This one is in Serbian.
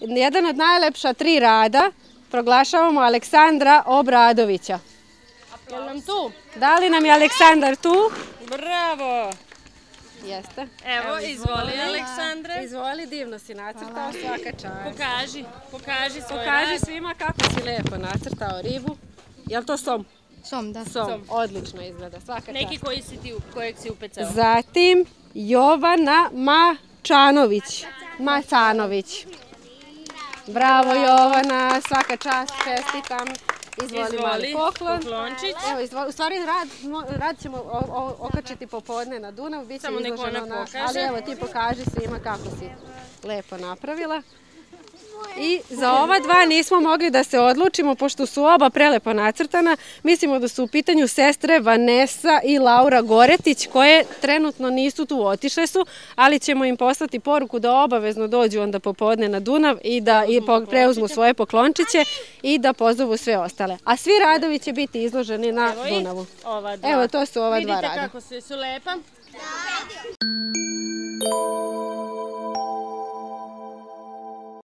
Jedan od najlepša tri rada proglašavamo Aleksandra Obradovića. Je li nam tu? Da li nam je Aleksandar tu? Bravo! Jeste. Evo, izvoli Aleksandre. Izvoli, divno si nacrtao, svaka čast. Pokaži, pokaži svoj Pokaži rad. svima kako si lepo nacrtao ribu. Je li to som? Som, da. Som. Odlično izgleda, svaka Neki čast. koji si ti, kojeg si upecao. Zatim Jovana Mačanović. Macanović. Bravo Jovana, svaka čast, čestitam. Izvoli, mali Izvoli, poklon. poklončić. Evo, izvoli, u stvari rad, rad ćemo o- o- okačiti popodne na Dunav, bit će izloženo na... Ali evo ti pokaži svima kako si lepo napravila. I za ova dva nismo mogli da se odlučimo, pošto su oba prelepo nacrtana. Mislimo da su u pitanju sestre Vanessa i Laura Goretić, koje trenutno nisu tu, otišle su, ali ćemo im poslati poruku da obavezno dođu onda popodne na Dunav i da i preuzmu svoje poklončiće i da pozovu sve ostale. A svi radovi će biti izloženi na Dunavu. Evo, to su ova dva Vidite rada. kako sve su lepa.